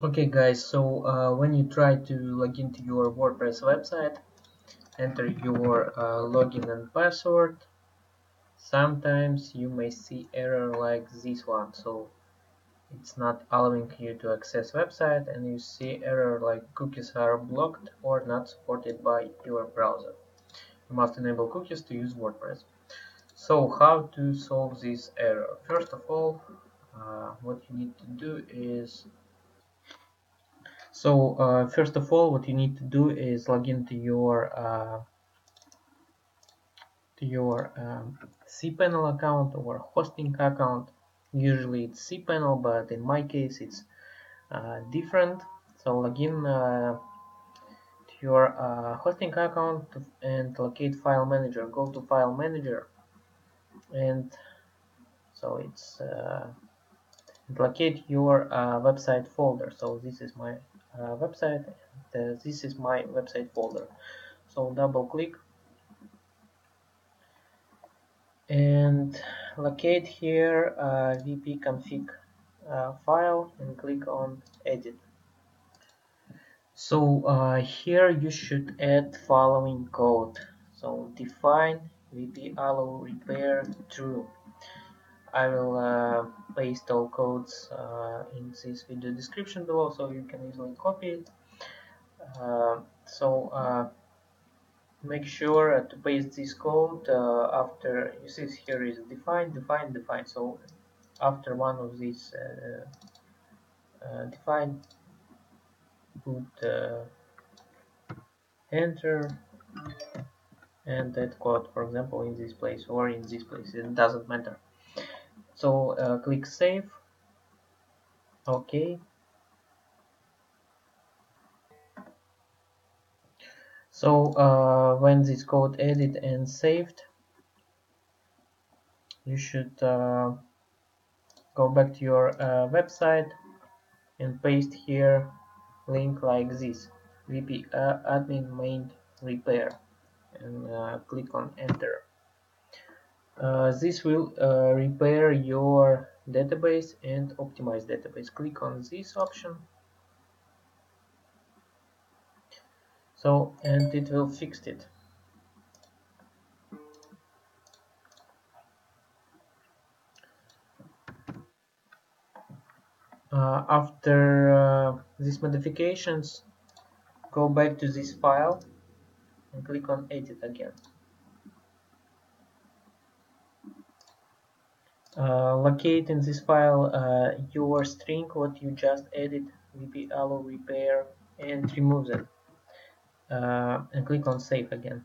Okay guys, so uh, when you try to log into your WordPress website, enter your uh, login and password, sometimes you may see error like this one, so it's not allowing you to access website and you see error like cookies are blocked or not supported by your browser. You must enable cookies to use WordPress. So how to solve this error? First of all, uh, what you need to do is so uh, first of all, what you need to do is log into your uh, to your um, cPanel account or hosting account. Usually it's cPanel, but in my case it's uh, different. So log in uh, to your uh, hosting account and locate File Manager. Go to File Manager and so it's uh, locate your uh, website folder. So this is my uh, website and uh, this is my website folder. So double click. And locate here uh, vp config uh, file and click on edit. So uh, here you should add following code. So define vp allow repair true I will uh, paste all codes uh, in this video description below so you can easily copy it. Uh, so uh, make sure to paste this code uh, after you see here is define, define, define. So after one of these uh, define, put enter and that code for example in this place or in this place it doesn't matter so uh, click save. Okay so uh, when this code edited and saved you should uh, go back to your uh, website and paste here link like this. Vp uh, admin main repair and uh, click on enter uh, this will uh, repair your database and optimize database. Click on this option. So, and it will fix it. Uh, after uh, these modifications, go back to this file and click on edit again. Uh, locate in this file uh, your string what you just added vp allow repair and remove it uh, and click on save again.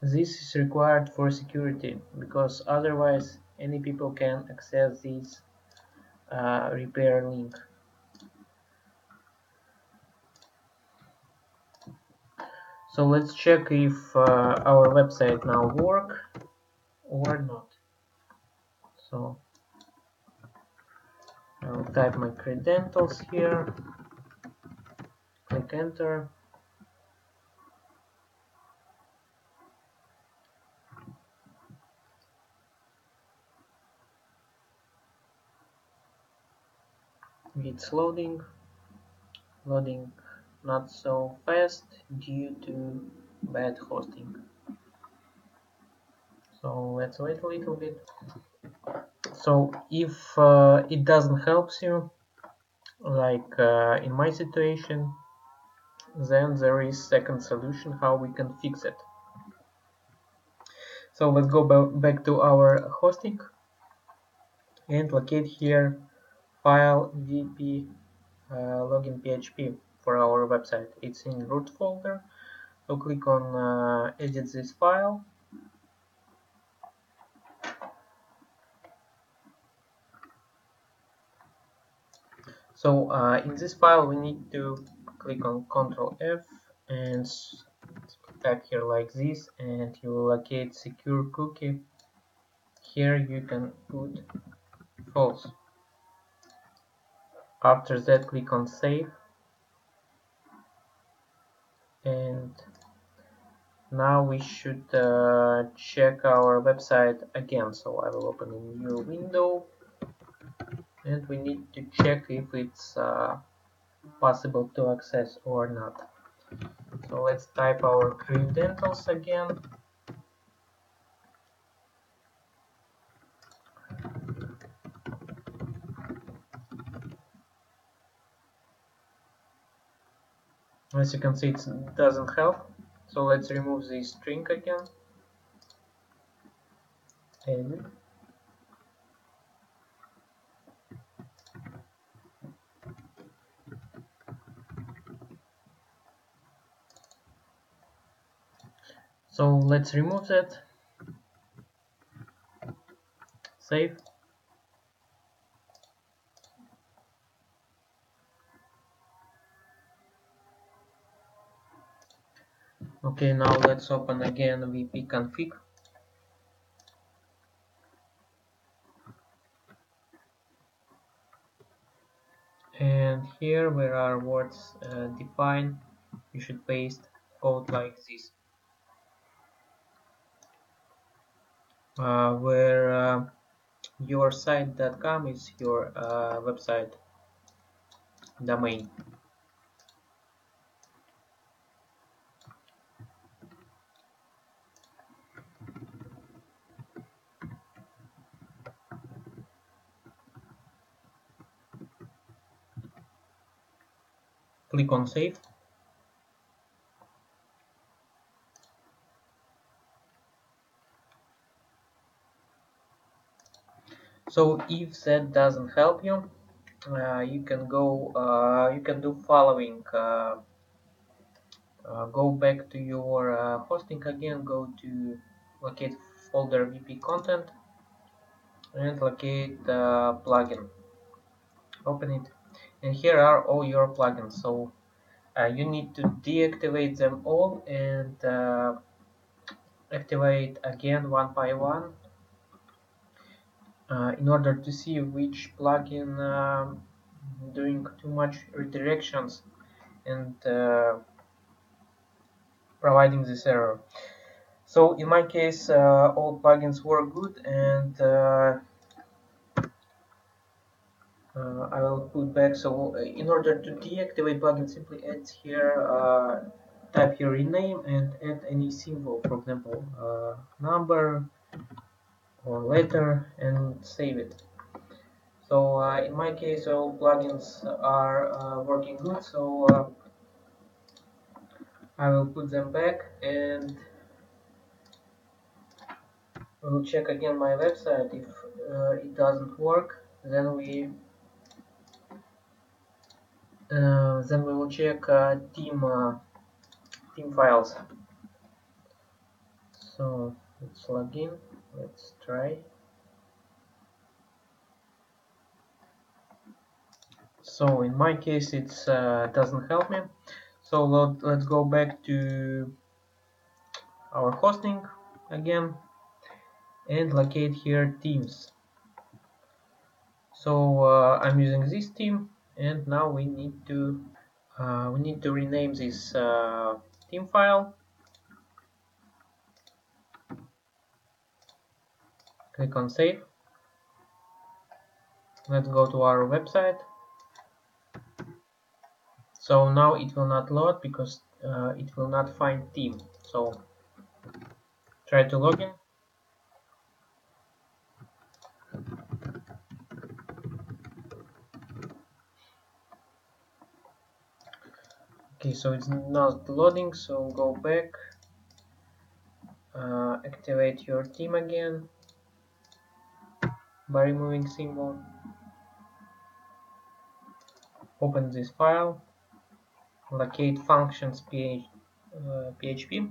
This is required for security because otherwise any people can access this uh, repair link. So let's check if uh, our website now work or not? So I'll type my credentials here. Click enter. It's loading. Loading not so fast due to bad hosting so let's wait a little bit. So if uh, it doesn't help you like uh, in my situation then there is second solution how we can fix it. So let's go back to our hosting and locate here file vp uh, login php for our website. It's in root folder. So click on uh, edit this file So uh, in this file we need to click on Control F and type here like this and you will locate secure cookie. Here you can put false. After that click on save and now we should uh, check our website again so I will open a new window and we need to check if it's uh, possible to access or not. So let's type our credentials again. As you can see, it doesn't help. So let's remove the string again. Edit. So let's remove that. Save. Okay, now let's open again VP config. And here where are words uh, defined, you should paste code like this. Uh, where uh, your site.com is your uh, website domain. Click on save. So if that doesn't help you, uh, you can go, uh, you can do following. Uh, uh go back to your uh, hosting again, go to locate folder VP content and locate uh, plugin. Open it, and here are all your plugins. So you need to deactivate them all and activate again one by one uh, in order to see which plugin uh, doing too much redirections and uh, providing this error. So in my case, uh, all plugins work good and uh, I will put back. So in order to deactivate plugin, simply add here, type here rename and add any symbol, for example, number, or letter and save it. So uh, in my case all plugins are uh, working good so uh, I will put them back and we'll check again my website. If uh, it doesn't work then we uh, then we will check uh, team team files. So let's log in let's try. So in my case it uh, doesn't help me. So let, let's go back to our hosting again and locate here teams. So uh, I'm using this team and now we need to uh, we need to rename this uh, team file click on save. Let's go to our website. So now it will not load because uh, it will not find team. So try to log in. Okay so it's not loading so go back. Uh, activate your team again by removing symbol. Open this file. Locate functions PH, uh, PHP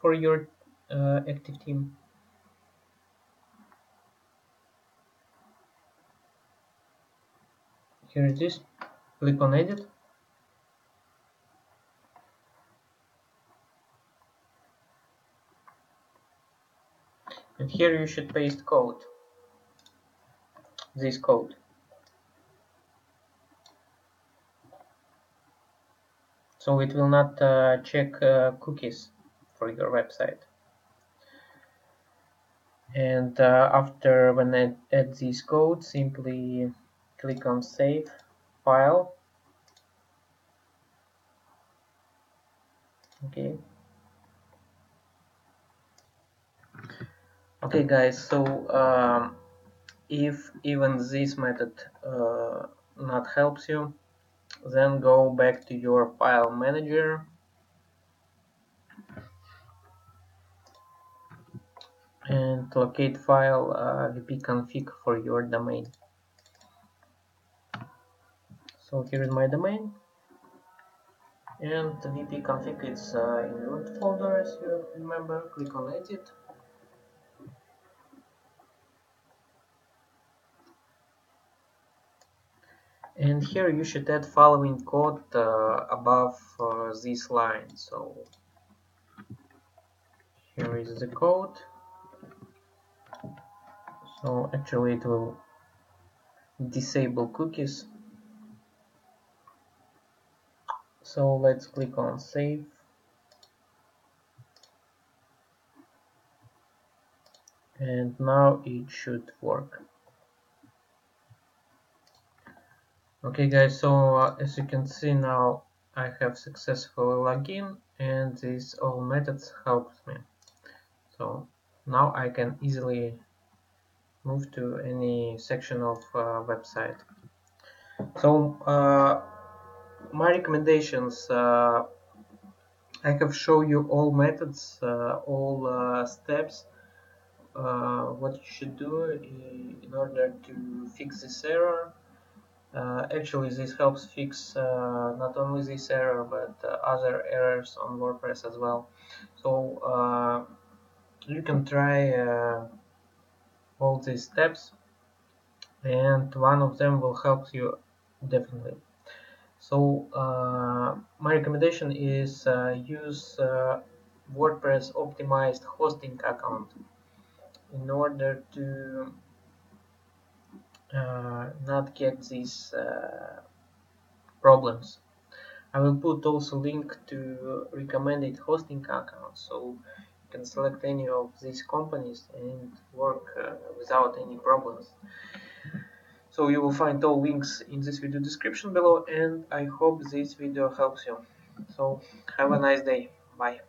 for your uh, active team. Here it is. Click on edit. And here you should paste code this code. So it will not uh, check uh, cookies for your website. And uh, after when I add this code, simply click on save file okay okay guys so um, if even this method uh, not helps you then go back to your file manager. And locate file uh, vpconfig for your domain. So here is my domain. And vpconfig is uh, in root folder as you remember. Click on edit and here you should add following code uh, above uh, this line. So here is the code. So actually it will disable cookies. So let's click on save. And now it should work okay guys so uh, as you can see now I have successfully logged in and these all methods helped me. So now I can easily move to any section of uh, website. So uh, my recommendations uh, I have shown you all methods uh, all uh, steps what you should do in order to fix this error actually, this helps fix uh, not only this error but uh, other errors on WordPress as well. So uh, you can try uh, all these steps, and one of them will help you definitely. So uh, my recommendation is use WordPress optimized hosting account in order to uh, not get these uh, problems. I will put also link to recommended hosting accounts so you can select any of these companies and work uh, without any problems. So you will find all links in this video description below and I hope this video helps you. So have a nice day. Bye.